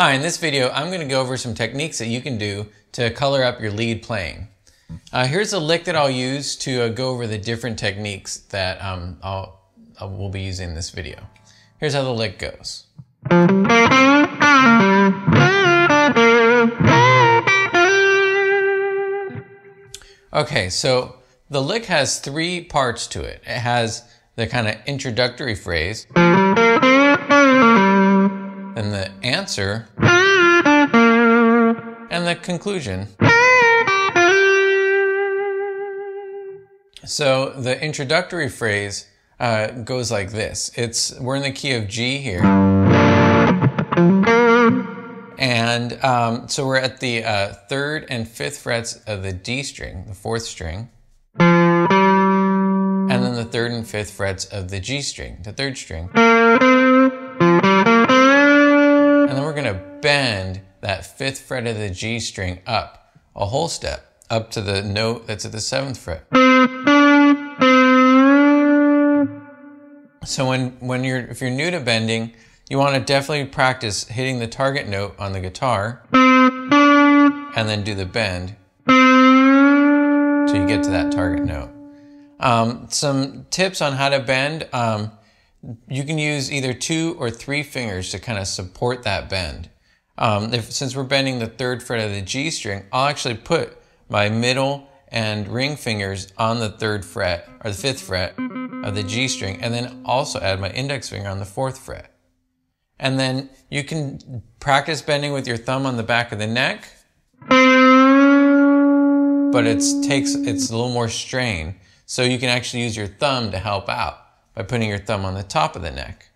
Hi, in this video, I'm going to go over some techniques that you can do to color up your lead playing. Uh, here's a lick that I'll use to uh, go over the different techniques that um, I'll, I will be using in this video. Here's how the lick goes. Okay, so the lick has three parts to it. It has the kind of introductory phrase and the answer, and the conclusion. So the introductory phrase uh, goes like this. It's we're in the key of G here, and um, so we're at the uh, third and fifth frets of the D string, the fourth string, and then the third and fifth frets of the G string, the third string we're going to bend that fifth fret of the G string up a whole step, up to the note that's at the seventh fret. So when, when you're, if you're new to bending, you want to definitely practice hitting the target note on the guitar and then do the bend till you get to that target note. Um, some tips on how to bend. Um, you can use either two or three fingers to kind of support that bend. Um, if, since we're bending the third fret of the G string, I'll actually put my middle and ring fingers on the third fret or the fifth fret of the G string, and then also add my index finger on the fourth fret. And then you can practice bending with your thumb on the back of the neck, but it takes it's a little more strain. So you can actually use your thumb to help out by putting your thumb on the top of the neck.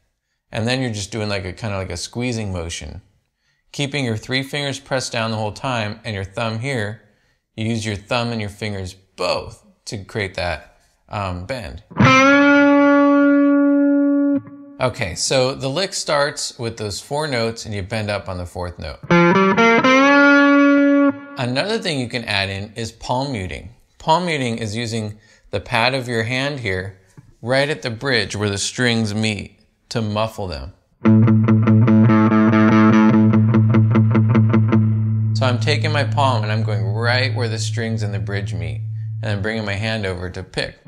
And then you're just doing like a kind of like a squeezing motion. Keeping your three fingers pressed down the whole time and your thumb here, you use your thumb and your fingers both to create that um, bend. Okay, so the lick starts with those four notes and you bend up on the fourth note. Another thing you can add in is palm muting. Palm muting is using the pad of your hand here right at the bridge where the strings meet to muffle them. So I'm taking my palm and I'm going right where the strings and the bridge meet, and I'm bringing my hand over to pick.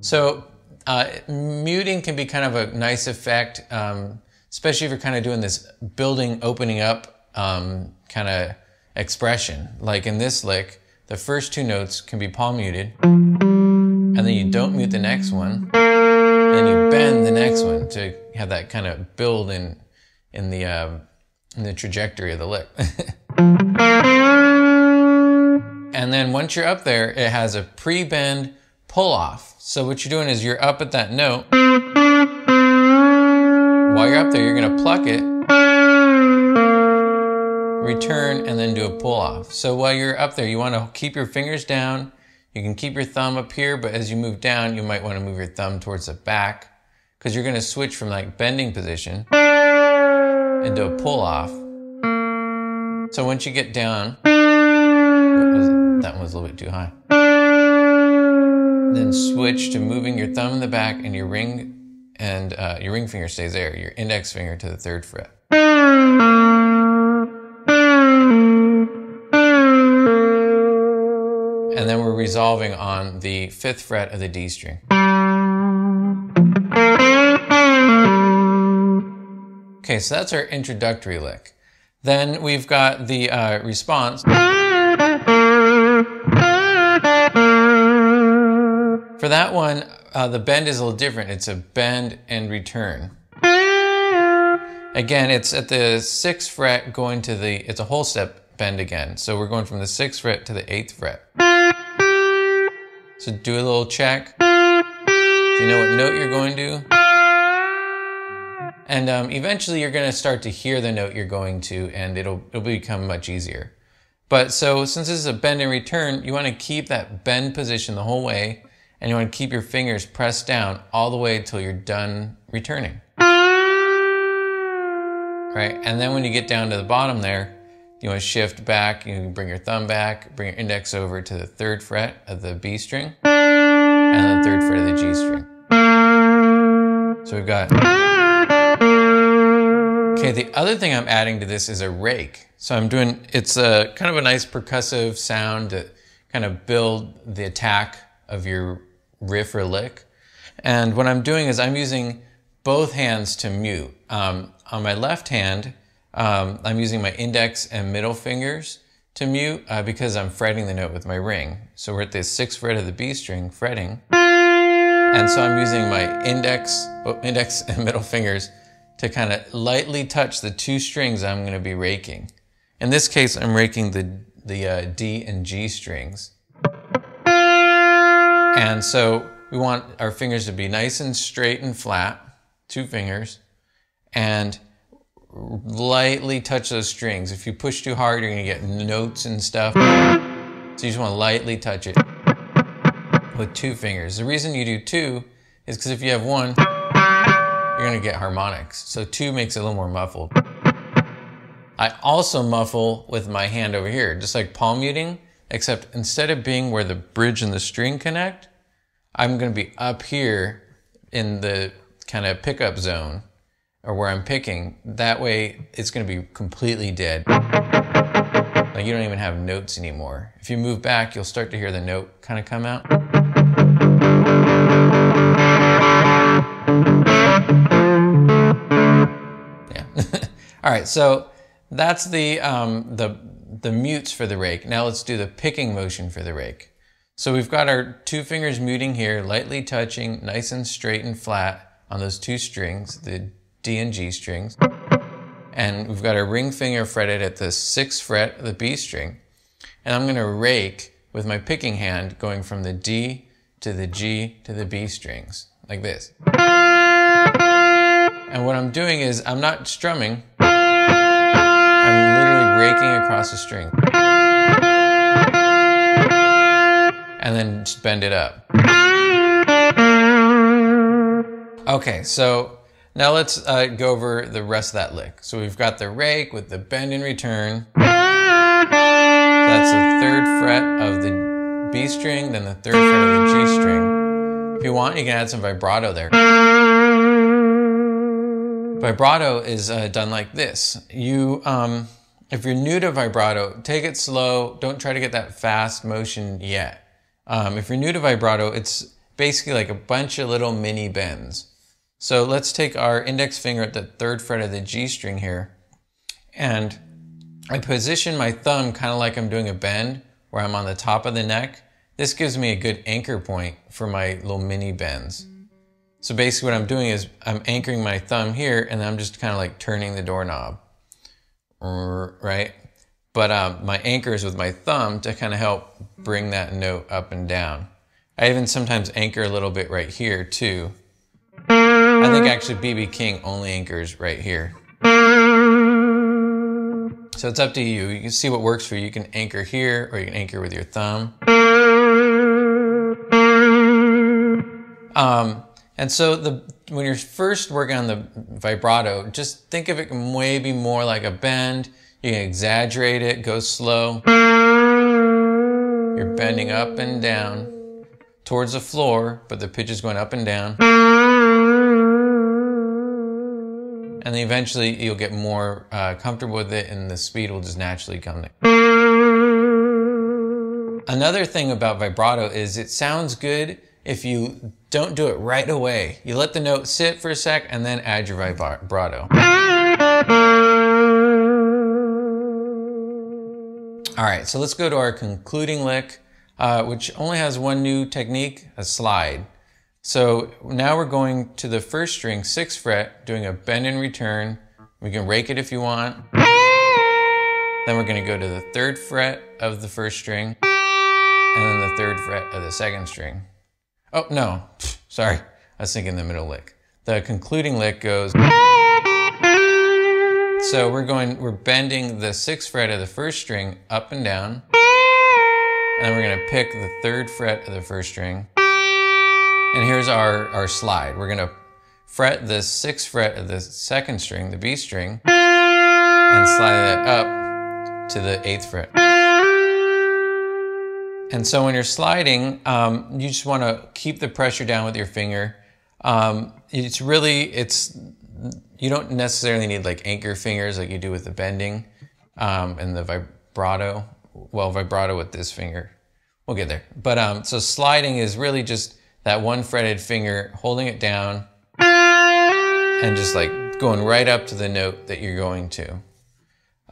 So uh, muting can be kind of a nice effect, um, especially if you're kind of doing this building, opening up um, kind of expression. Like in this lick, the first two notes can be palm muted, and then you don't mute the next one, and you bend the next one to have that kind of build in in the uh, in the trajectory of the lick. and then once you're up there, it has a pre-bend pull off. So what you're doing is you're up at that note. While you're up there, you're gonna pluck it return, and then do a pull off. So while you're up there, you want to keep your fingers down. You can keep your thumb up here, but as you move down, you might want to move your thumb towards the back because you're going to switch from like bending position into a pull off. So once you get down, that one was a little bit too high. Then switch to moving your thumb in the back and your ring and uh, your ring finger stays there, your index finger to the third fret. Resolving on the fifth fret of the D string. Okay, so that's our introductory lick. Then we've got the uh, response. For that one, uh, the bend is a little different. It's a bend and return. Again, it's at the sixth fret going to the, it's a whole step bend again. So we're going from the sixth fret to the eighth fret. So do a little check. Do you know what note you're going to? And um, eventually you're going to start to hear the note you're going to and it'll, it'll become much easier. But so since this is a bend and return, you want to keep that bend position the whole way and you want to keep your fingers pressed down all the way until you're done returning. Right? And then when you get down to the bottom there, you want to shift back, you can bring your thumb back, bring your index over to the third fret of the B string, and the third fret of the G string. So we've got Okay, the other thing I'm adding to this is a rake. So I'm doing, it's a kind of a nice percussive sound to kind of build the attack of your riff or lick. And what I'm doing is I'm using both hands to mute. Um, on my left hand, um, I'm using my index and middle fingers to mute uh, because I'm fretting the note with my ring. So we're at the sixth fret of the B string, fretting. And so I'm using my index, oh, index and middle fingers to kind of lightly touch the two strings I'm going to be raking. In this case, I'm raking the, the uh, D and G strings. And so we want our fingers to be nice and straight and flat, two fingers, and lightly touch those strings. If you push too hard, you're gonna get notes and stuff. So you just wanna lightly touch it with two fingers. The reason you do two is because if you have one, you're gonna get harmonics. So two makes it a little more muffled. I also muffle with my hand over here, just like palm muting, except instead of being where the bridge and the string connect, I'm gonna be up here in the kind of pickup zone or where I'm picking. That way it's gonna be completely dead. Like you don't even have notes anymore. If you move back, you'll start to hear the note kind of come out. Yeah. All right, so that's the, um, the, the mutes for the rake. Now let's do the picking motion for the rake. So we've got our two fingers muting here, lightly touching, nice and straight and flat on those two strings, the D and G strings. And we've got our ring finger fretted at the sixth fret of the B string. And I'm gonna rake with my picking hand going from the D to the G to the B strings, like this. And what I'm doing is I'm not strumming, I'm literally raking across the string. And then just bend it up. Okay, so now let's uh, go over the rest of that lick. So we've got the rake with the bend and return. That's the third fret of the B string, then the third fret of the G string. If you want, you can add some vibrato there. Vibrato is uh, done like this. You, um, if you're new to vibrato, take it slow. Don't try to get that fast motion yet. Um, if you're new to vibrato, it's basically like a bunch of little mini bends. So let's take our index finger at the third fret of the G string here, and I position my thumb kind of like I'm doing a bend, where I'm on the top of the neck. This gives me a good anchor point for my little mini bends. So basically what I'm doing is I'm anchoring my thumb here, and I'm just kind of like turning the doorknob, right? But um, my anchor is with my thumb to kind of help bring that note up and down. I even sometimes anchor a little bit right here too. I think actually BB King only anchors right here. So it's up to you. You can see what works for you. You can anchor here or you can anchor with your thumb. Um, and so the when you're first working on the vibrato, just think of it maybe more like a bend. You can exaggerate it, go slow. You're bending up and down towards the floor, but the pitch is going up and down. And then eventually you'll get more uh, comfortable with it and the speed will just naturally come. Another thing about vibrato is it sounds good if you don't do it right away. You let the note sit for a sec and then add your vibrato. All right, so let's go to our concluding lick, uh, which only has one new technique, a slide. So now we're going to the first string, sixth fret, doing a bend and return. We can rake it if you want. Then we're gonna go to the third fret of the first string, and then the third fret of the second string. Oh, no, sorry, I was thinking the middle lick. The concluding lick goes, so we're going, we're bending the sixth fret of the first string up and down, and then we're gonna pick the third fret of the first string, and here's our, our slide. We're gonna fret the sixth fret of the second string, the B string, and slide it up to the eighth fret. And so when you're sliding, um, you just wanna keep the pressure down with your finger. Um, it's really, it's you don't necessarily need like anchor fingers like you do with the bending um, and the vibrato. Well, vibrato with this finger. We'll get there. But um, so sliding is really just that one fretted finger holding it down and just like going right up to the note that you're going to.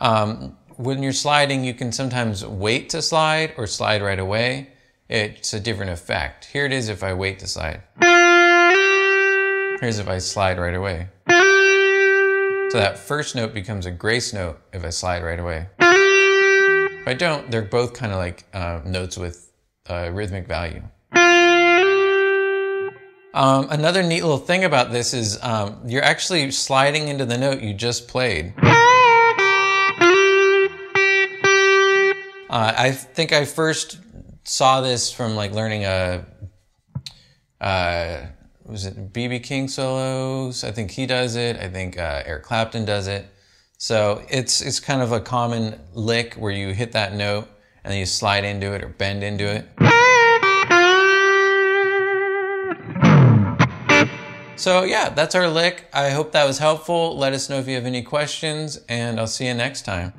Um, when you're sliding, you can sometimes wait to slide or slide right away. It's a different effect. Here it is if I wait to slide. Here's if I slide right away. So that first note becomes a grace note if I slide right away. If I don't, they're both kind of like uh, notes with uh, rhythmic value. Um, another neat little thing about this is um, you're actually sliding into the note you just played. Uh, I think I first saw this from like learning a, uh, was it BB King solos? I think he does it. I think uh, Eric Clapton does it. So it's it's kind of a common lick where you hit that note and then you slide into it or bend into it. So yeah, that's our lick. I hope that was helpful. Let us know if you have any questions and I'll see you next time.